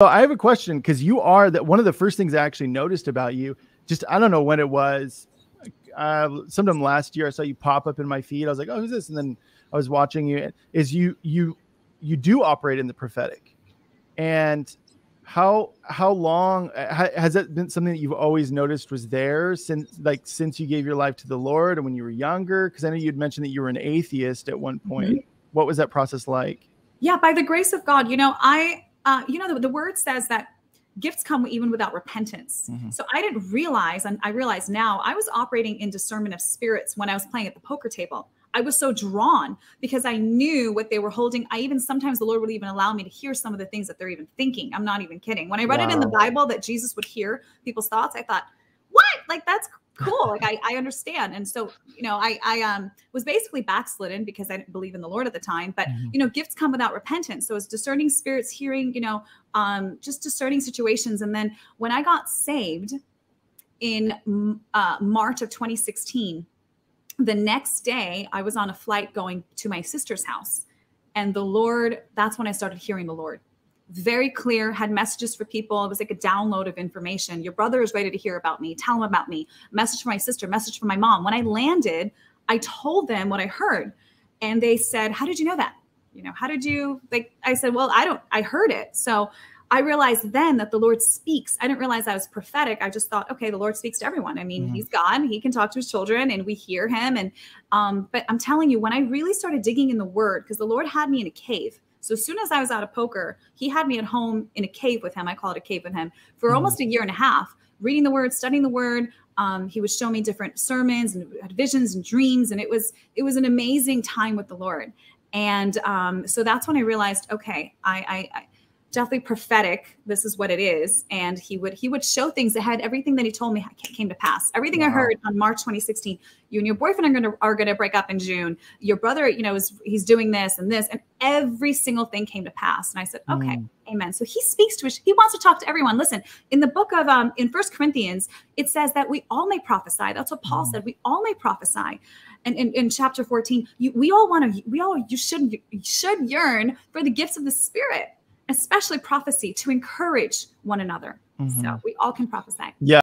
So I have a question because you are that one of the first things I actually noticed about you. Just I don't know when it was. Uh, sometime last year, I saw you pop up in my feed. I was like, "Oh, who's this?" And then I was watching you. Is you you you do operate in the prophetic, and how how long has that been something that you've always noticed was there since like since you gave your life to the Lord and when you were younger? Because I know you'd mentioned that you were an atheist at one point. Mm-hmm. What was that process like? Yeah, by the grace of God, you know, I uh, you know, the, the word says that gifts come even without repentance. Mm-hmm. So I didn't realize, and I realize now, I was operating in discernment of spirits when I was playing at the poker table. I was so drawn because I knew what they were holding. I even sometimes the Lord would even allow me to hear some of the things that they're even thinking. I'm not even kidding. When I read wow. it in the Bible that Jesus would hear people's thoughts, I thought? Like that's cool. Like I, I understand. And so, you know, I, I um was basically backslidden because I didn't believe in the Lord at the time. But mm-hmm. you know, gifts come without repentance. So it's discerning spirits, hearing, you know, um, just discerning situations. And then when I got saved in uh, March of 2016, the next day I was on a flight going to my sister's house. And the Lord, that's when I started hearing the Lord very clear, had messages for people. It was like a download of information. Your brother is ready to hear about me. Tell him about me. Message for my sister, message for my mom. When I landed, I told them what I heard. And they said, How did you know that? You know, how did you like I said, Well, I don't I heard it. So I realized then that the Lord speaks. I didn't realize I was prophetic. I just thought, okay, the Lord speaks to everyone. I mean, mm-hmm. he's God. He can talk to his children and we hear him. And um, but I'm telling you, when I really started digging in the word, because the Lord had me in a cave so as soon as I was out of poker, he had me at home in a cave with him. I call it a cave with him for mm-hmm. almost a year and a half, reading the word, studying the word. Um, he would show me different sermons and visions and dreams, and it was it was an amazing time with the Lord. And um, so that's when I realized, okay, I, I, I definitely prophetic this is what it is. And he would he would show things ahead everything that he told me came to pass. Everything wow. i heard on march 2016 you and your boyfriend are going to are going to break up in june. Your brother you know is he's doing this and this and every single thing came to pass. And i said okay mm. amen. So he speaks to us he wants to talk to everyone. Listen in the book of um in first corinthians it says that we all may prophesy. That's what paul mm. said. We all may prophesy. And in, in chapter 14 you, we all want to we all you should you should yearn for the gifts of the spirit especially prophecy, to encourage one another. Mm-hmm. So we all can prophesy. Yeah.